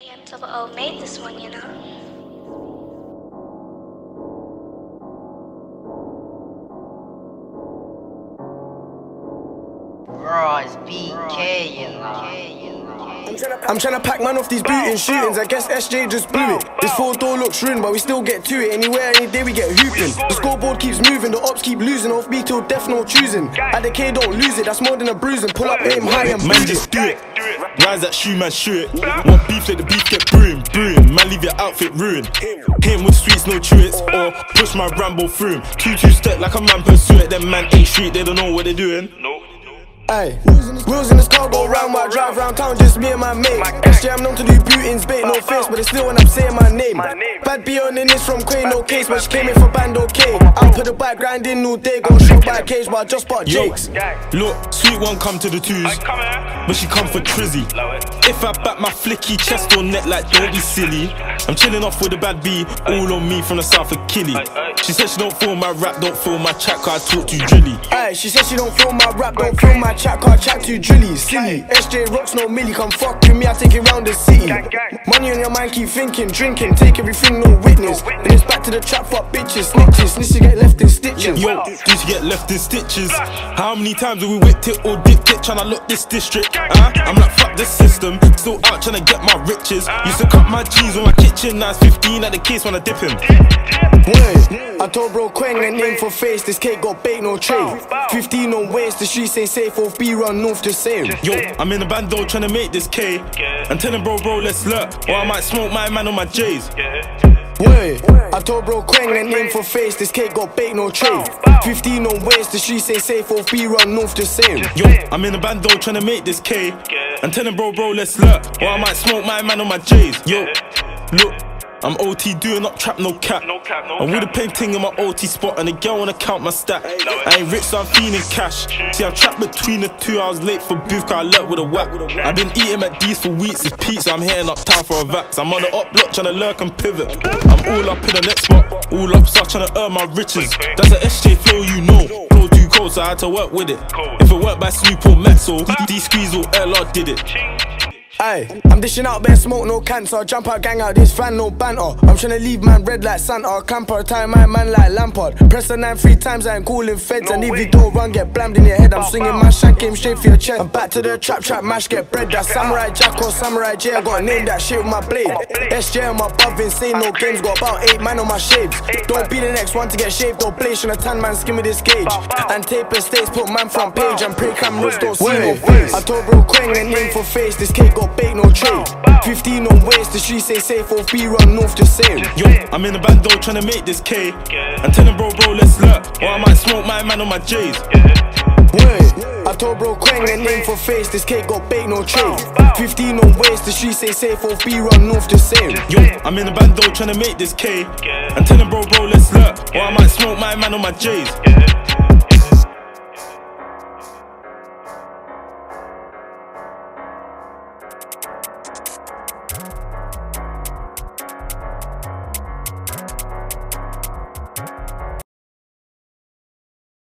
AM double made this one, you know. Bro, it's BK, you know. I'm tryna pack man off these booting shootings. I guess SJ just blew it. This four door looks ruined, but we still get to it. Anywhere, any day we get hooping. The scoreboard keeps moving, the ops keep losing. Off me till death, no choosing. At the K, don't lose it. That's more than a bruising. Pull up, aim high and Man, just do it. Rise that shoe, man, shoot it. Want beef, let the beef get brewing, brewing. Man, leave your outfit ruined. Him with sweets, no chewits, or push my Rambo through him. Two two step like a man pursue it. Them man ain't street, they don't know what they're doing. Aye. Wheels in this car go round while I drive round town, just me and my mate. SJ, I'm known to do bootings, bait, no face, but it's still when I'm saying my name. Bad B on in this from Quay, no case, but she came in for band okay. I put the back grinding all day, go shot by a cage, but I just bought Yo, Jakes. look, sweet one come to the twos, but she come for trizzy. If I back my flicky chest or neck like don't be silly, I'm chilling off with a bad B, all on me from the south of Killy. She said she don't feel my rap, don't feel my chat, cause I talk too drilly. Aye, she said she don't feel my rap, don't feel my chat, car chat too drilly, silly. SJ rocks no milli, come fuck with me, I take it round the city. Money on your mind, keep thinking, drinking, take everything, no witness. Then it's back to the trap, fuck bitches, snitches, snitches get left in stitches. Yo, used to get left in stitches. How many times have we whipped it or dipped it tryna look this district? Huh? I'm like, fuck this system. Still out tryna get my riches. Used to cut my jeans on my kitchen. Now it's 15 at the case when I dip him. Word. I told bro Kweng and name for face, this cake got baked, no tray. 15 on waist, the streets ain't safe, OFB run north the same. Yo, I'm in the band though tryna make this K. I'm telling bro, bro, let's lurk. Or I might smoke my man on my J's. Word. I told bro Kweng and name for face, this cake got baked, no tray. 15 on waist, the streets ain't safe, OFB run north the same. Yo, I'm in the band though tryna make this K. I'm telling bro, bro, let's lurk. Or I might smoke my man on my J's. Yo, look. I'm OT doing up trap, no cap. I'm with a painting in my OT spot and the girl wanna count my stack. I ain't rich, so I'm feeling cash. See, I'm trapped between the two. I was late for booth, cause I lurked with a whack. I've been eating at these for weeks. It's pizza, I'm hitting up town for a vax. I'm on the up block trying to lurk and pivot. I'm all up in the next spot, all up, so trying to earn my riches. That's an SJ flow, you know. Flow too cold, so I had to work with it. If it worked by Snoop or Maxwell, these squeeze or LR did it. Aye, I'm dishing out bare smoke, no cancer. Jump out, gang out, this fan, no banter. I'm tryna leave man red like Santa. Camper, tie my man like Lampard. Press the nine three times, I ain't calling feds. and if you don't run, get blamed in your head. I'm swinging my shank, aim straight for your chest. I'm back to the trap, trap, mash, get bread. That Samurai Jack or Samurai J. I gotta name that shit with my blade. SJ on my buff, insane, no games. Got about eight man on my shapes. Don't be the next one to get shaved or blazed. on a tan man, skim with this gauge. And tape states put man front page. And pray cameras don't see no face. I told bro Kweng and name for face. This cake got baked, no trade. 15 on waist, the streets say safe, OFB run north the same. Yo, I'm in the band though tryna make this K. I'm telling bro, bro, let's lurk. Or I might smoke my man on my J's. Word. I told bro Kweng and name for face, this cake got baked, no trade. 15 on waist, the streets say safe, OFB run north the same. Yo, I'm in the band though tryna make this K. I'm telling bro, bro, let's lurk. Or I might smoke my man on my J's.